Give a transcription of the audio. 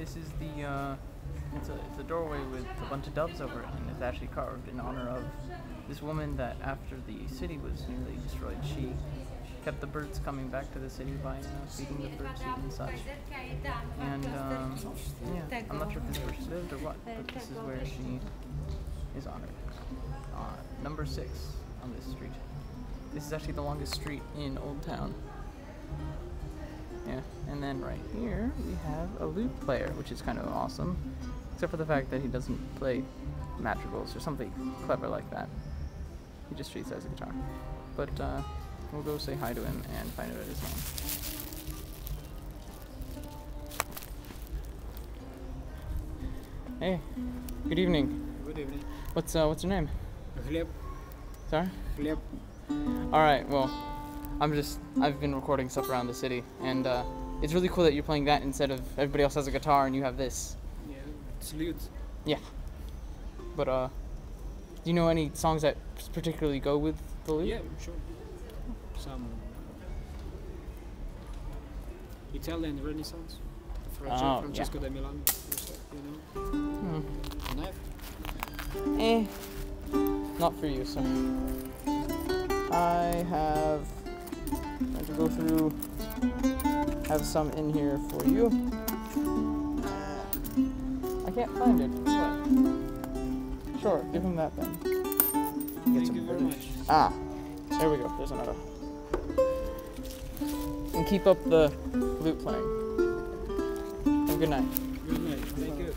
This is the uh, it's a it's a doorway with a bunch of doves over it, and it's actually carved in honor of this woman that after the city was nearly destroyed, she kept the birds coming back to the city by uh, feeding the birds and such. And um, yeah, I'm not sure if this where she lived or what, but this is where she is honored. Uh, number six on this street. This is actually the longest street in Old Town. And then right here we have a lute player, which is kind of awesome, except for the fact that he doesn't play madrigals or something clever like that. He just treats it as a guitar. But uh, we'll go say hi to him and find out his name. Hey, good evening. Good evening. What's uh, what's your name? Gleb. Sorry. Gleb. All right. Well, I'm just I've been recording stuff around the city, and uh, it's really cool that you're playing that instead of everybody else has a guitar and you have this. Yeah, it's lute. Yeah. But uh, do you know any songs that particularly go with the lute? Yeah, sure. Some Italian Renaissance. Fra- Oh, Francesco da Milano. or You know. Hmm. Knife. Eh. Not for you, sir. I have. I to go through. Have some in here for you. I can't find it. What? Sure, give him that then. Thank some you very much. Ah, there we go. There's another. And keep up the lute playing. Have a good night. Good night. Thank you.